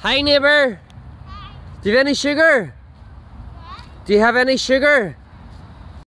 Hi neighbor. Do you have any sugar? Do you have any sugar?